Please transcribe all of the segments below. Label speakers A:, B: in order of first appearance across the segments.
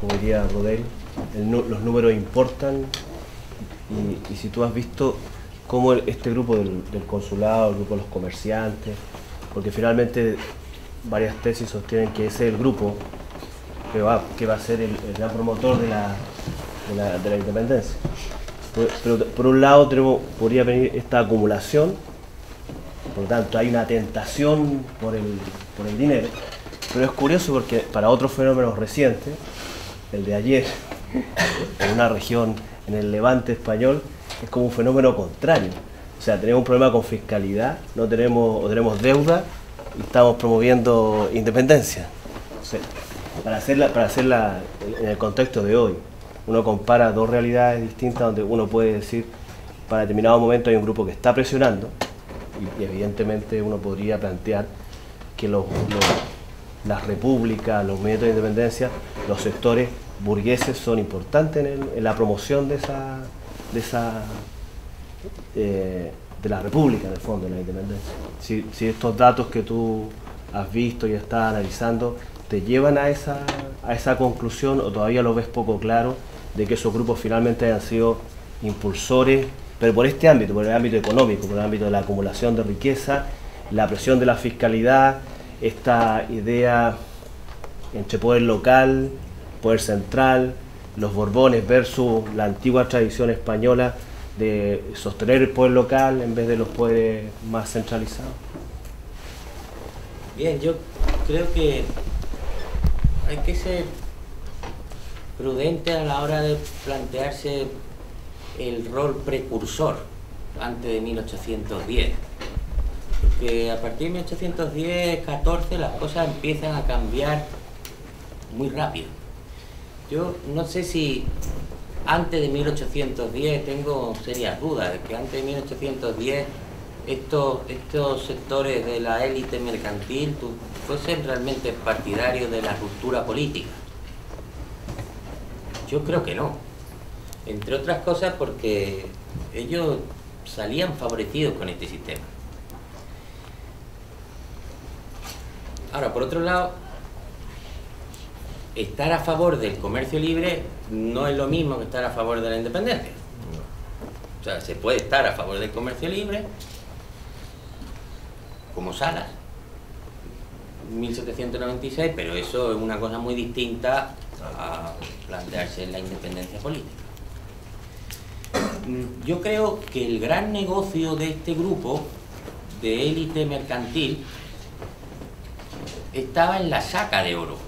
A: como diría Rodel, los números importan y, si tú has visto cómo este grupo del, consulado, el grupo de los comerciantes, porque finalmente varias tesis sostienen que ese es el grupo que va, que va a ser el, gran promotor de la, de la, independencia. Pero, por un lado tenemos, podría venir esta acumulación, por lo tanto hay una tentación por el, por el dinero, pero es curioso porque para otros fenómenos recientes, el de ayer, en una región en el levante español, es como un fenómeno contrario. O sea, tenemos un problema con fiscalidad, no tenemos, o tenemos deuda y estamos promoviendo independencia. para hacerla, para hacerla en el contexto de hoy, uno compara dos realidades distintas donde uno puede decir, para determinado momento hay un grupo que está presionando, y, evidentemente uno podría plantear que los, las repúblicas, los medios de independencia, los sectores burgueses son importantes en, la promoción de esa, de esa eh, de la república, en fondo, de la independencia. Si, si, estos datos que tú has visto y estás analizando te llevan a esa, a esa conclusión o todavía lo ves poco claro de que esos grupos finalmente hayan sido impulsores, pero por este ámbito, por el ámbito económico, por el ámbito de la acumulación de riqueza, la presión de la fiscalidad, esta idea entre poder local, poder central, los Borbones versus la antigua tradición española de sostener el poder local en vez de los poderes más centralizados?
B: Bien, yo creo que hay que ser prudente a la hora de plantearse el rol precursor antes de 1810. Porque a partir de 1810, 14, las cosas empiezan a cambiar muy rápido. Yo no sé si antes de 1810 tengo serias dudas de que antes de 1810 estos, estos sectores de la élite mercantil fuesen realmente partidarios de la ruptura política. Yo creo que no. Entre otras cosas porque ellos salían favorecidos con este sistema. Ahora, por otro lado, estar a favor del comercio libre no es lo mismo que estar a favor de la independencia. O sea, se puede estar a favor del comercio libre, como Salas, 1796, pero eso es una cosa muy distinta a plantearse la independencia política. Yo creo que el gran negocio de este grupo de élite mercantil estaba en la saca de oro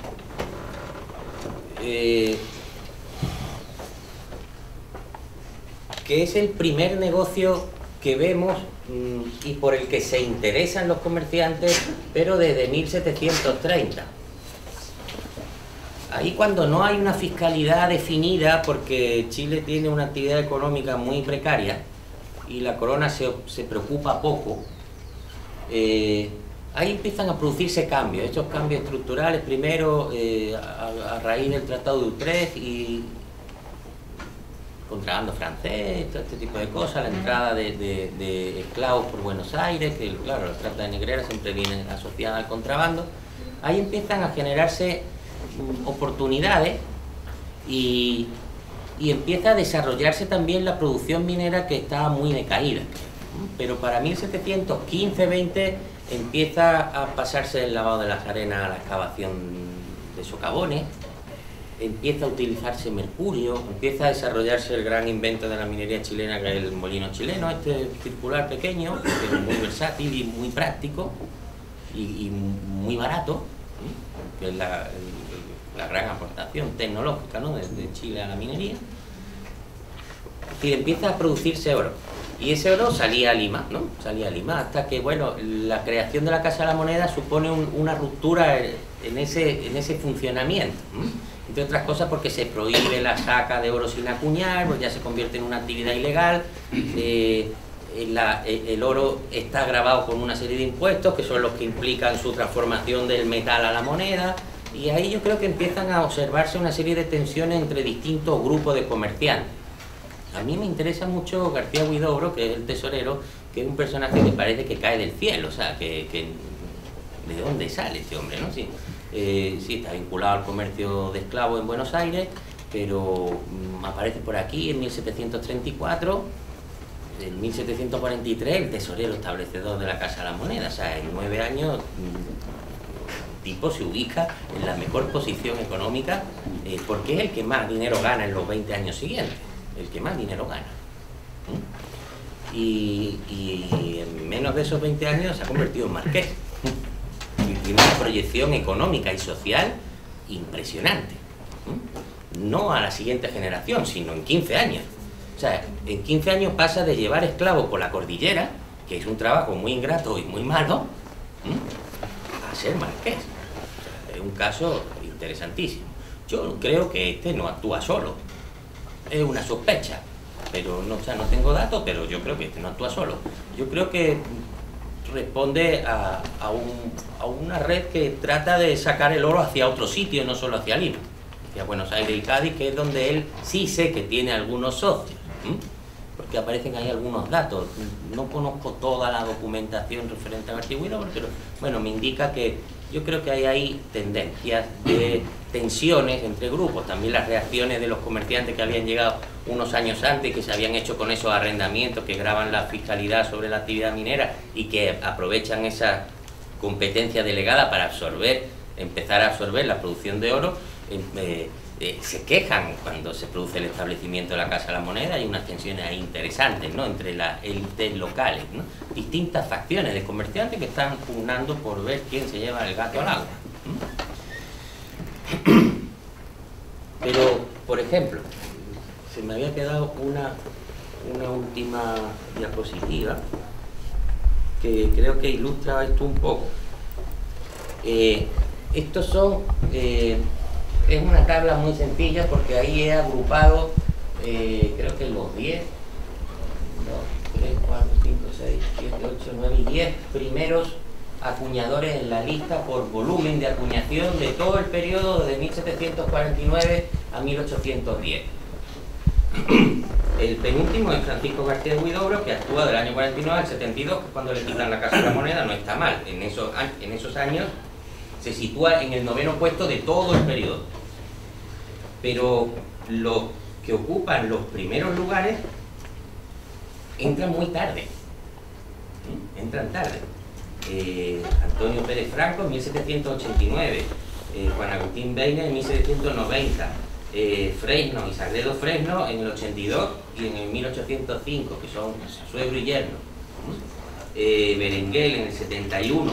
B: eh, que es el primer negocio que vemos mm, y por el que se interesan los comerciantes, pero desde 1730. Ahí cuando no hay una fiscalidad definida, porque Chile tiene una actividad económica muy precaria y la corona se, preocupa poco, eh, ahí empiezan a producirse cambios, estos cambios estructurales, primero eh, a, raíz del Tratado de Utrecht y contrabando francés, este tipo de cosas, la entrada de, esclavos por Buenos Aires, que claro, la trata de negreras siempre viene asociada al contrabando, ahí empiezan a generarse mm, oportunidades y, y empieza a desarrollarse también la producción minera que estaba muy decaída. Pero para 1715-20 empieza a pasarse el lavado de las arenas a la excavación de socavones, empieza a utilizarse mercurio, empieza a desarrollarse el gran invento de la minería chilena que es el molino chileno, este circular pequeño, que es muy versátil y muy práctico y, muy barato, que es la, gran aportación tecnológica ¿no? de, Chile a la minería. Y empieza a producirse oro y ese oro salía a Lima, ¿no? Salía a Lima, hasta que, bueno, la creación de la Casa de la Moneda supone una ruptura en ese, en ese funcionamiento. Entre otras cosas porque se prohíbe la saca de oro sin acuñar, pues ya se convierte en una actividad ilegal. Eh, el oro está grabado con una serie de impuestos que son los que implican su transformación del metal a la moneda. Y ahí yo creo que empiezan a observarse una serie de tensiones entre distintos grupos de comerciantes. A mí me interesa mucho García Huidobro, que es el tesorero, que es un personaje que parece que cae del cielo, o sea, que, ¿de dónde sale este hombre? ¿no? eh, sí, está vinculado al comercio de esclavos en Buenos Aires, pero mm, aparece por aquí en 1734, en 1743 el tesorero establecedor de la Casa de la Moneda, o sea, en nueve años mm, tipo se ubica en la mejor posición económica eh, porque es el que más dinero gana en los 20 años siguientes, el que más dinero gana. Y, en menos de esos 20 años se ha convertido en marqués. Y tiene una proyección económica y social impresionante no a la siguiente generación, sino en 15 años. O sea, en 15 años pasa de llevar esclavos por la cordillera, que es un trabajo muy ingrato y muy malo, a ser marqués. es un caso interesantísimo. Yo creo que este no actúa solo. Es una sospecha, pero no, no tengo datos, pero yo creo que este no actúa solo. Yo creo que responde a, a una red que trata de sacar el oro hacia otro sitio, no solo hacia Lima a Buenos Aires y Cádiz, que es donde él sí sé que tiene algunos socios, porque aparecen ahí algunos datos. No conozco toda la documentación referente a García pero bueno, me indica que yo creo que hay ahí tendencias de tensiones entre grupos, también las reacciones de los comerciantes que habían llegado unos años antes, que se habían hecho con esos arrendamientos que graban la fiscalidad sobre la actividad minera y que aprovechan esa competencia delegada para absorber, empezar a absorber la producción de oro, eh, eh, se quejan cuando se produce el establecimiento de la Casa de la Moneda, hay unas tensiones interesantes ¿no? entre las élites locales, distintas facciones de comerciantes que están pugnando por ver quién se lleva el gato al agua. Pero, por ejemplo, se me había quedado una, una última diapositiva que creo que ilustra esto un poco. Eh, estos son es una tabla muy sencilla porque ahí he agrupado, eh, creo que los 10, 2, 3, 4, 5, 6, 7, 8, 9 y 10 primeros acuñadores en la lista por volumen de acuñación de todo el periodo de 1749 a 1810. El penúltimo es Francisco García de Huidobro, que actúa del año 49 al 72, que es cuando le quitan la Casa de la Moneda, no está mal. En esos, en esos años se sitúa en el noveno puesto de todo el periodo pero los que ocupan los primeros lugares entran muy tarde. Entran tarde. Eh, Antonio Pérez Franco en 1789, eh, Juan Agustín Beina en 1790, eh, Fresno y Sagredo Fresno en el 82 y en el 1805, que son suegro y yerno. Berenguel en el 71.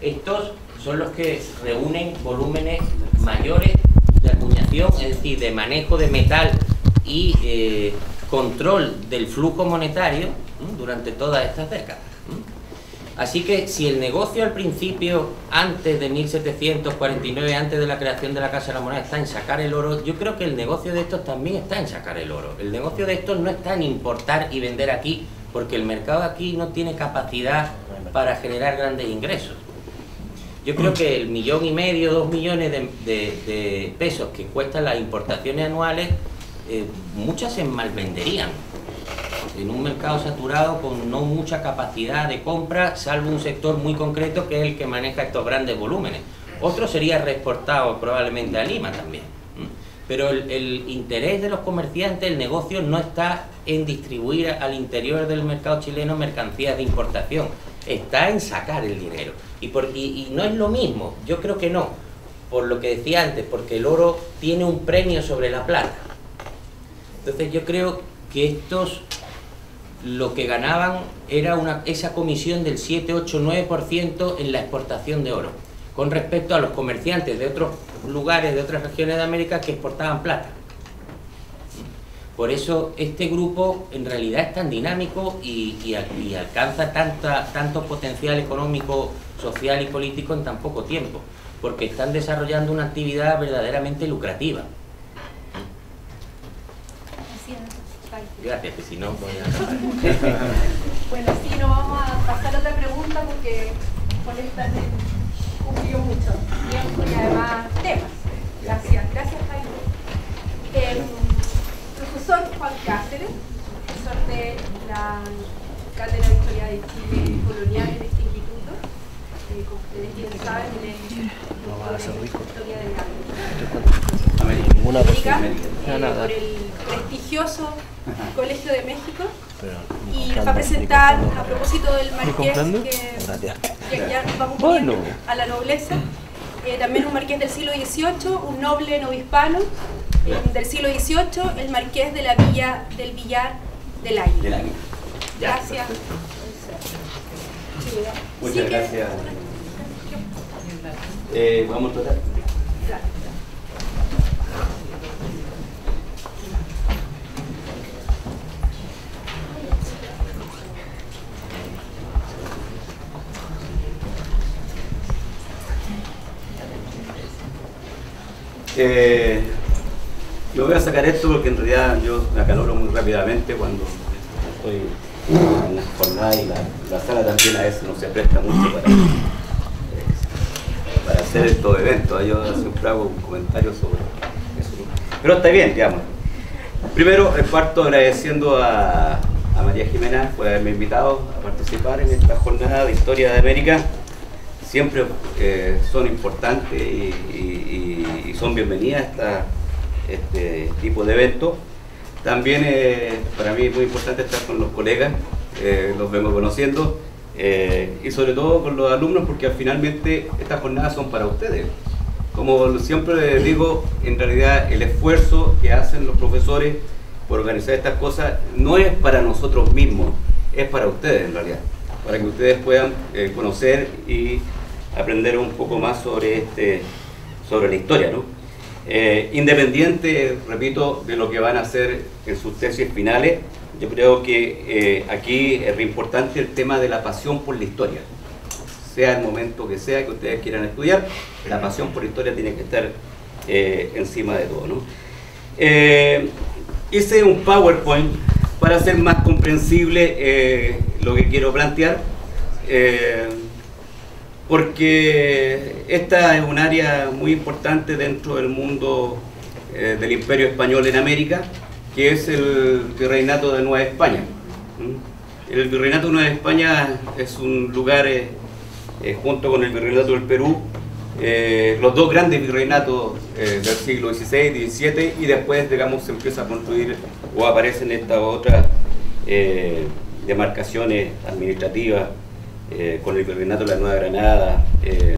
B: Estos son los que reúnen volúmenes mayores es decir, de manejo de metal y eh, control del flujo monetario durante todas estas décadas. Así que si el negocio al principio, antes de 1749, antes de la creación de la Casa de la Moneda, está en sacar el oro, yo creo que el negocio de estos también está en sacar el oro. El negocio de estos no está en importar y vender aquí, porque el mercado aquí no tiene capacidad para generar grandes ingresos. Yo creo que el millón y medio, dos millones de, pesos que cuestan las importaciones anuales, eh, muchas se malvenderían en un mercado saturado con no mucha capacidad de compra, salvo un sector muy concreto que es el que maneja estos grandes volúmenes. Otro sería reexportado probablemente a Lima también. Pero el, interés de los comerciantes, el negocio, no está en distribuir al interior del mercado chileno mercancías de importación, está en sacar el dinero. Y, por, y, no es lo mismo, yo creo que no, por lo que decía antes, porque el oro tiene un premio sobre la plata. Entonces yo creo que estos lo que ganaban era una, esa comisión del 7, 8, 9% en la exportación de oro, con respecto a los comerciantes de otros lugares, de otras regiones de América que exportaban plata. Por eso este grupo en realidad es tan dinámico y, alcanza tanta, tanto potencial económico, social y político en tan poco tiempo, porque están desarrollando una actividad verdaderamente lucrativa. Gracias, que si no
C: bueno, sí, no vamos a pasar a otra pregunta porque con esta cumplió mucho tiempo y además temas. Gracias, gracias Jaime. Em, profesor Juan Cáceres, profesor de la Cátedra de Historia de Chile Colonial en este instituto. Eh, como ustedes bien saben, él es historia del arte.
D: América.
C: América,
A: cosa.
C: eh, por el prestigioso Colegio de México y nos va a presentar a propósito del marqués que,
A: Gracias.
C: que ya vamos
E: Bueno.
C: a la nobleza. Eh, también un marqués del siglo XVIII, un noble novihispano eh, del siglo XVIII, el marqués de la villa del Villar del Águila.
D: Del Águila. Ya,
C: Gracias.
D: Muchas
C: Sí que-
D: gracias. Eh, vamos a tratar. Eh, yo voy a sacar esto porque en realidad yo me acaloro muy rápidamente cuando estoy en la jornada y la, la sala también a veces no se presta mucho para, eh, para hacer estos eventos. Yo siempre hago un comentario sobre eso. Pero está bien, digamos. Primero, parto agradeciendo a, a María Jimena por haberme invitado a participar en esta jornada de Historia de América. Siempre eh, son importantes y son bienvenidas esta- este tipo de eventos. También eh, para mí es muy importante estar con los colegas, eh, los vengo conociendo, eh, y sobre todo con los alumnos porque finalmente estas jornadas son para ustedes. Como siempre digo, en realidad el esfuerzo que hacen los profesores por organizar estas cosas no es para nosotros mismos, es para ustedes en realidad, para que ustedes puedan conocer y aprender un poco más sobre, este, sobre la historia. ¿no? Eh, independiente, repito, de lo que van a hacer en sus tesis finales, yo creo que eh, aquí es re importante el tema de la pasión por la historia sea el momento que sea que ustedes quieran estudiar, la pasión por la historia tiene que estar eh, encima de todo. ¿no? Eh, hice un PowerPoint para hacer más comprensible lo que quiero plantear, porque esta es un área muy importante dentro del mundo eh, del imperio español en América, que es el virreinato de Nueva España. El virreinato de Nueva España es un lugar, eh, eh, junto con el virreinato del Perú, los dos grandes virreinatos del siglo XVI XVII, y después, digamos, se empieza a construir o aparecen estas otras demarcaciones administrativas eh, con el virreinato de la Nueva Granada, eh,